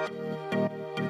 あっ!